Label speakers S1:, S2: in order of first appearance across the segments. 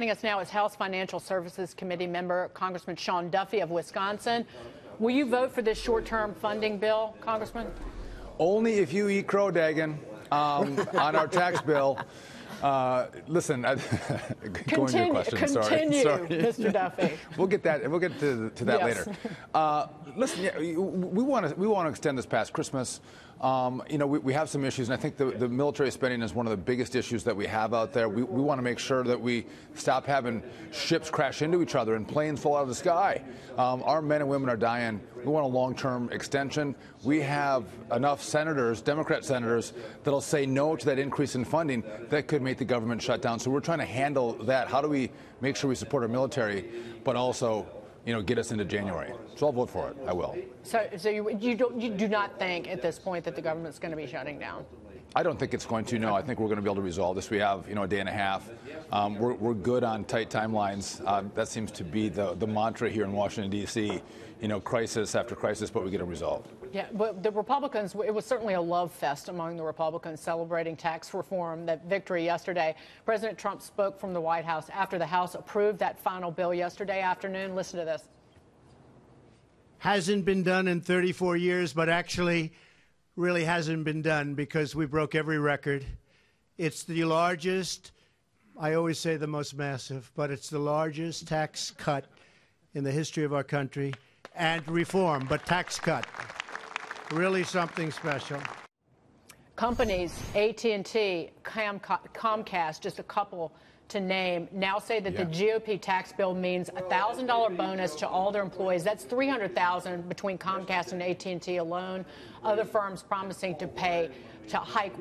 S1: Joining us now is House Financial Services Committee member Congressman Sean Duffy of Wisconsin. Will you vote for this short-term funding bill, Congressman?
S2: Only if you eat crow, Dagen, um, on our tax bill. Uh, listen, I,
S1: going to your question. Continue, sorry, sorry. Mr. Duffy.
S2: we'll get that. We'll get to, to that yes. later. Uh, listen, yeah, we want to we want to extend this past Christmas. Um, you know, we, we, have some issues, and I think the, the, military spending is one of the biggest issues that we have out there. We, we want to make sure that we stop having ships crash into each other and planes fall out of the sky. Um, our men and women are dying. We want a long-term extension. We have enough senators, Democrat senators, that'll say no to that increase in funding that could make the government shut down. So we're trying to handle that. How do we make sure we support our military, but also you know, get us into January. So I'll vote for it. I will.
S1: So, so you, you, don't, you do not think at this point that the government's going to be shutting down?
S2: I don't think it's going to. No, I think we're going to be able to resolve this. We have, you know, a day and a half. Um, we're, we're good on tight timelines. Uh, that seems to be the, the mantra here in Washington D.C. You know, crisis after crisis, but we get it resolved.
S1: Yeah, but the Republicans, it was certainly a love fest among the Republicans celebrating tax reform, that victory yesterday. President Trump spoke from the White House after the House approved that final bill yesterday afternoon. Listen to this.
S3: Hasn't been done in 34 years, but actually really hasn't been done because we broke every record. It's the largest, I always say the most massive, but it's the largest tax cut in the history of our country and reform, but tax cut. Really something special.
S1: Companies, AT&T, Comcast, just a couple to name, now say that yeah. the GOP tax bill means a $1,000 bonus to all their employees. That's 300,000 between Comcast and AT&T alone. Other firms promising to pay to hike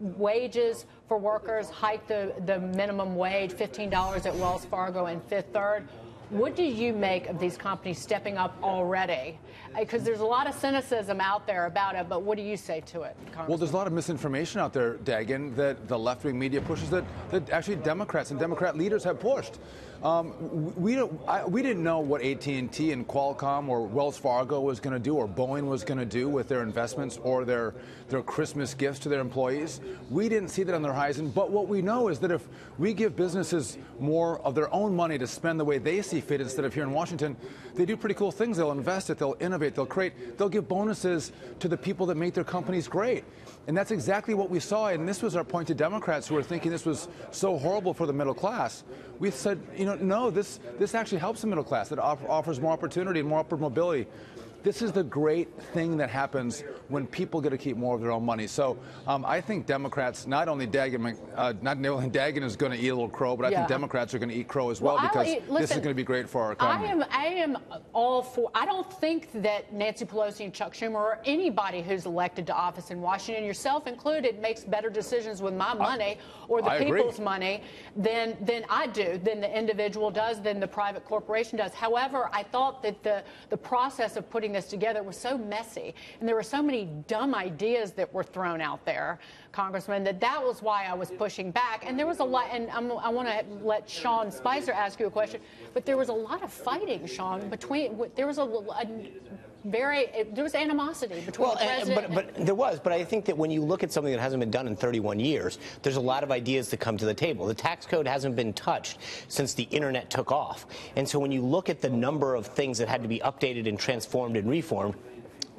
S1: wages for workers, hike the, the minimum wage, $15 at Wells Fargo and Fifth Third. What do you make of these companies stepping up already? Because uh, there's a lot of cynicism out there about it, but what do you say to it?
S2: Well, there's a lot of misinformation out there, Dagen, that the left-wing media pushes that, that actually Democrats and Democrat leaders have pushed. Um, we, I, we didn't know what AT&T and Qualcomm or Wells Fargo was going to do or Boeing was going to do with their investments or their, their Christmas gifts to their employees. We didn't see that on the horizon. But what we know is that if we give businesses more of their own money to spend the way they see fit instead of here in Washington, they do pretty cool things. They'll invest it, they'll innovate, they'll create, they'll give bonuses to the people that make their companies great. And that's exactly what we saw. And this was our point to Democrats who were thinking this was so horrible for the middle class. We said, you know, no, this, this actually helps the middle class. It offers more opportunity and more upward mobility. This is the great thing that happens when people get to keep more of their own money. So um, I think Democrats, not only Dagen, uh, not only Dagen is going to eat a little crow, but I yeah. think Democrats are going to eat crow as well, well because eat, listen, this is going to be great for our economy.
S1: I am, I am all for. I don't think that Nancy Pelosi and Chuck Schumer or anybody who's elected to office in Washington, yourself included, makes better decisions with my money or the I people's agree. money than than I do, than the individual does, than the private corporation does. However, I thought that the the process of putting this together was so messy, and there were so many dumb ideas that were thrown out there, Congressman, that that was why I was pushing back. And there was a lot, and I'm, i want to let Sean Spicer ask you a question, but there was a lot of fighting, Sean, between, there was a, a very there was animosity between well, the president.
S4: but, but there was. But I think that when you look at something that hasn't been done in 31 years, there's a lot of ideas that come to the table. The tax code hasn't been touched since the internet took off, and so when you look at the number of things that had to be updated and transformed and reformed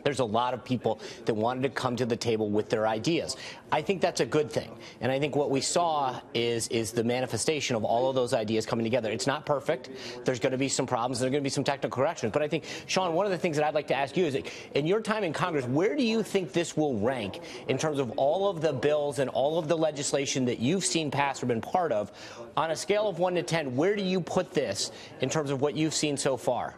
S4: there's a lot of people that wanted to come to the table with their ideas. I think that's a good thing. And I think what we saw is, is the manifestation of all of those ideas coming together. It's not perfect. There's going to be some problems. There's going to be some technical corrections. But I think, Sean, one of the things that I'd like to ask you is, in your time in Congress, where do you think this will rank in terms of all of the bills and all of the legislation that you've seen pass or been part of? On a scale of 1 to 10, where do you put this in terms of what you've seen so far?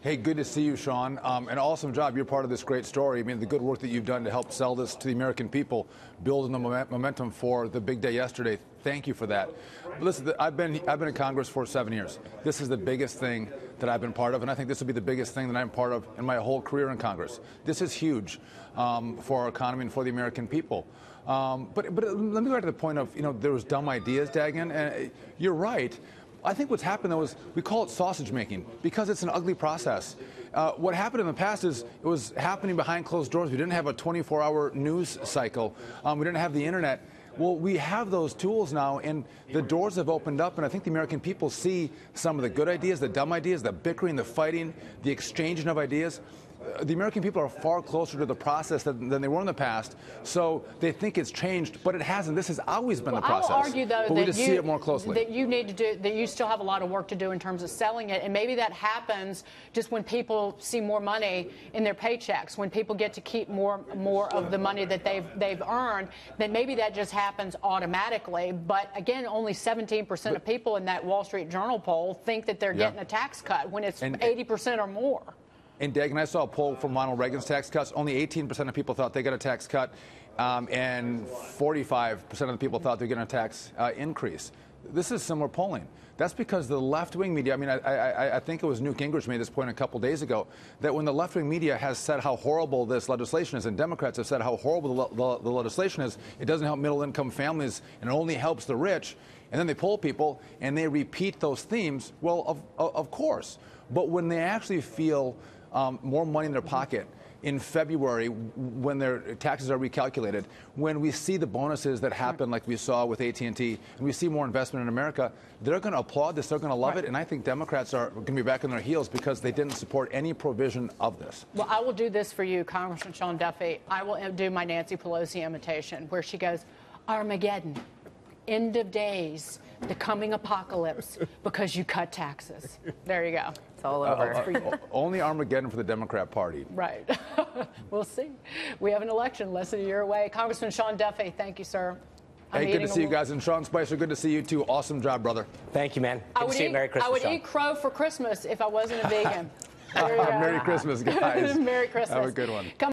S2: Hey, good to see you, Sean. Um, an awesome job. You're part of this great story. I mean, the good work that you've done to help sell this to the American people, building the momentum for the big day yesterday. Thank you for that. But listen, I've been I've been in Congress for seven years. This is the biggest thing that I've been part of, and I think this will be the biggest thing that I'm part of in my whole career in Congress. This is huge um, for our economy and for the American people. Um, but but let me go back to the point of you know there was dumb ideas, Dagen, and you're right. I think what's happened though is we call it sausage making because it's an ugly process. Uh, what happened in the past is it was happening behind closed doors. We didn't have a 24-hour news cycle. Um, we didn't have the internet. Well, we have those tools now, and the doors have opened up, and I think the American people see some of the good ideas, the dumb ideas, the bickering, the fighting, the exchanging of ideas. The American people are far closer to the process than, than they were in the past, so they think it's changed, but it hasn't. This has always been
S1: Well,
S2: the process.
S1: I will argue, though,
S2: but
S1: that
S2: we just
S1: you,
S2: see it more closely.
S1: That you need to do that. You still have a lot of work to do in terms of selling it, and maybe that happens just when people see more money in their paychecks, when people get to keep more more of the money that they've they've earned. Then maybe that just happens automatically. But again, only 17% of people in that Wall Street Journal poll think that they're
S2: Yeah.
S1: getting a tax cut when it's
S2: And-
S1: 80% or more.
S2: And Dagen, I saw a poll from Ronald Reagan's tax cuts. Only 18% of people thought they got a tax cut, um, and 45% of the people thought they're getting a tax uh, increase. This is similar polling. That's because the left-wing media. I mean, I, I, I think it was Newt Gingrich made this point a couple days ago that when the left-wing media has said how horrible this legislation is, and Democrats have said how horrible the, the, the legislation is, it doesn't help middle-income families and it only helps the rich. And then they poll people and they repeat those themes. Well, of, of, of course. But when they actually feel um, more money in their pocket in February when their taxes are recalculated, when we see the bonuses that happen like we saw with AT&T, and we see more investment in America, they're going to applaud this, they're going to love
S1: Right.
S2: it, and I think Democrats are going to be back on their heels because they didn't support any provision of this.
S1: Well, I will do this for you, Congressman Sean Duffy. I will do my Nancy Pelosi imitation where she goes, Armageddon, end of days, the coming apocalypse because you cut taxes. There you go. It's all over.
S2: Uh,
S1: for you.
S2: uh, only Armageddon for the Democrat Party.
S1: Right. we'll see. We have an election less than a year away. Congressman Sean Duffy, thank you, sir. I'm
S2: Hey, good to see you guys. And Sean Spicer, good to see you too. Awesome job, brother.
S4: Thank you, man.
S1: I
S4: Good to
S1: would,
S4: see you.
S1: eat,
S4: Merry Christmas,
S1: I would
S4: Sean.
S1: eat crow for Christmas if I wasn't a vegan. There you go.
S2: Merry Christmas, guys.
S1: Merry Christmas.
S2: Have a good one.
S1: Come